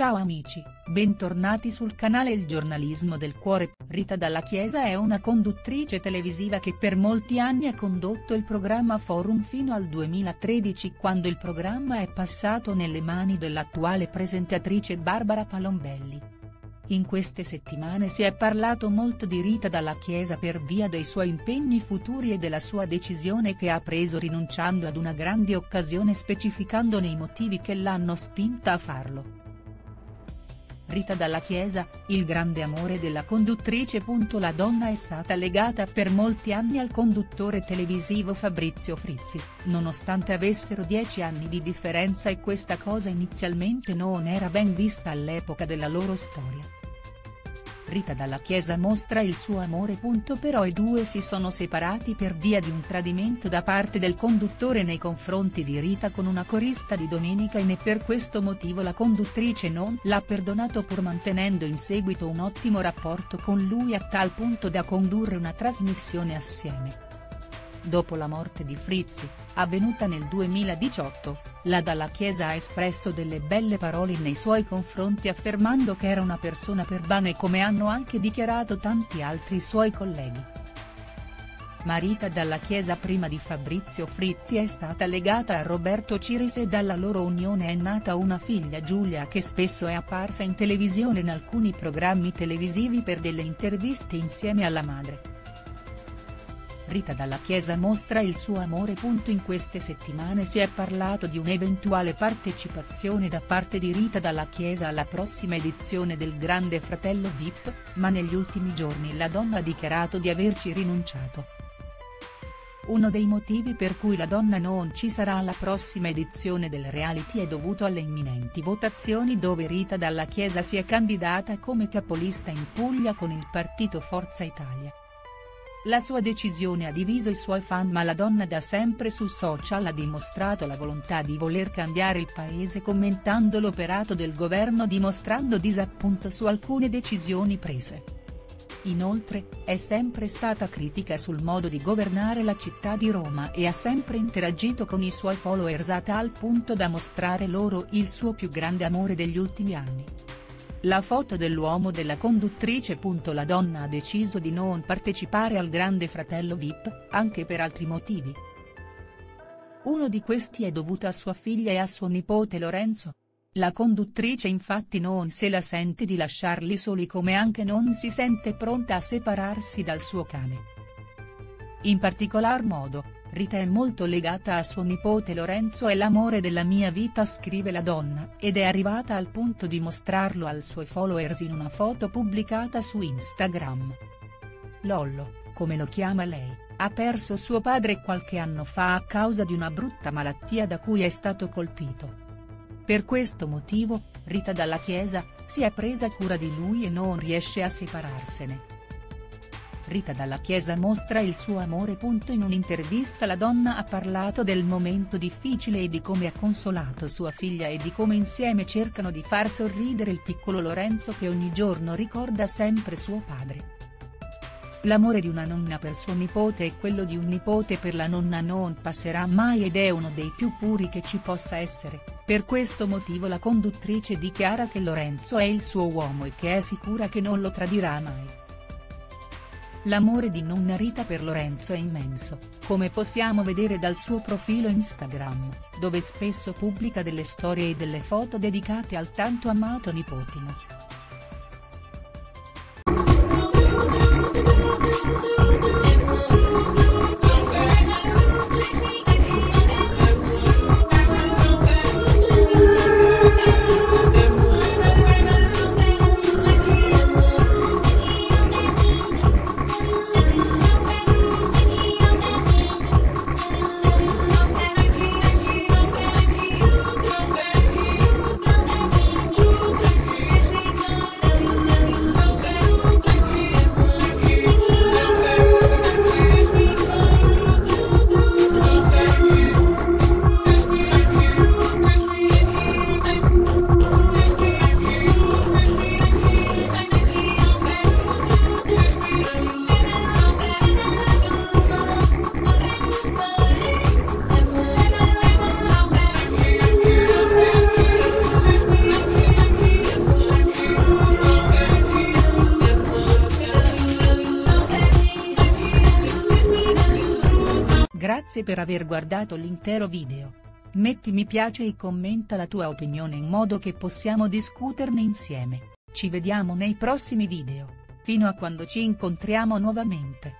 Ciao amici, bentornati sul canale Il giornalismo del cuore, Rita Dalla Chiesa è una conduttrice televisiva che per molti anni ha condotto il programma Forum fino al 2013 quando il programma è passato nelle mani dell'attuale presentatrice Barbara Palombelli. In queste settimane si è parlato molto di Rita Dalla Chiesa per via dei suoi impegni futuri e della sua decisione che ha preso rinunciando ad una grande occasione specificandone i motivi che l'hanno spinta a farlo. Rita Dalla Chiesa, il grande amore della conduttrice. La donna è stata legata per molti anni al conduttore televisivo Fabrizio Frizzi, nonostante avessero dieci anni di differenza e questa cosa inizialmente non era ben vista all'epoca della loro storia. Rita Dalla Chiesa mostra il suo amore. Però i due si sono separati per via di un tradimento da parte del conduttore nei confronti di Rita con una corista di Domenica e per questo motivo la conduttrice non l'ha perdonato pur mantenendo in seguito un ottimo rapporto con lui a tal punto da condurre una trasmissione assieme. Dopo la morte di Frizzi, avvenuta nel 2018, la Dalla Chiesa ha espresso delle belle parole nei suoi confronti affermando che era una persona perbana e come hanno anche dichiarato tanti altri suoi colleghi. Marita Dalla Chiesa prima di Fabrizio Frizzi è stata legata a Roberto Ciris e dalla loro unione è nata una figlia Giulia che spesso è apparsa in televisione in alcuni programmi televisivi per delle interviste insieme alla madre. Rita Dalla Chiesa mostra il suo amore. In queste settimane si è parlato di un'eventuale partecipazione da parte di Rita Dalla Chiesa alla prossima edizione del Grande Fratello Vip, ma negli ultimi giorni la donna ha dichiarato di averci rinunciato. Uno dei motivi per cui la donna non ci sarà alla prossima edizione del reality è dovuto alle imminenti votazioni dove Rita Dalla Chiesa si è candidata come capolista in Puglia con il partito Forza Italia. La sua decisione ha diviso i suoi fan ma la donna da sempre su social ha dimostrato la volontà di voler cambiare il paese commentando l'operato del governo dimostrando disappunto su alcune decisioni prese. Inoltre, è sempre stata critica sul modo di governare la città di Roma e ha sempre interagito con i suoi followers a tal punto da mostrare loro il suo più grande amore degli ultimi anni. La foto dell'uomo della conduttrice. La donna ha deciso di non partecipare al Grande Fratello Vip, anche per altri motivi. Uno di questi è dovuto a sua figlia e a suo nipote Lorenzo. La conduttrice infatti non se la sente di lasciarli soli come anche non si sente pronta a separarsi dal suo cane. In particolar modo, Rita è molto legata a suo nipote Lorenzo è l'amore della mia vita scrive la donna ed è arrivata al punto di mostrarlo ai suoi followers in una foto pubblicata su Instagram. Lollo, come lo chiama lei, ha perso suo padre qualche anno fa a causa di una brutta malattia da cui è stato colpito. Per questo motivo, Rita dalla Chiesa, si è presa cura di lui e non riesce a separarsene. Rita Dalla Chiesa mostra il suo amore. In un'intervista la donna ha parlato del momento difficile e di come ha consolato sua figlia e di come insieme cercano di far sorridere il piccolo Lorenzo che ogni giorno ricorda sempre suo padre. L'amore di una nonna per suo nipote e quello di un nipote per la nonna non passerà mai ed è uno dei più puri che ci possa essere, per questo motivo la conduttrice dichiara che Lorenzo è il suo uomo e che è sicura che non lo tradirà mai. L'amore di nonna Rita per Lorenzo è immenso, come possiamo vedere dal suo profilo Instagram, dove spesso pubblica delle storie e delle foto dedicate al tanto amato nipotino. Grazie per aver guardato l'intero video. Metti mi piace e commenta la tua opinione in modo che possiamo discuterne insieme. Ci vediamo nei prossimi video. Fino a quando ci incontriamo nuovamente.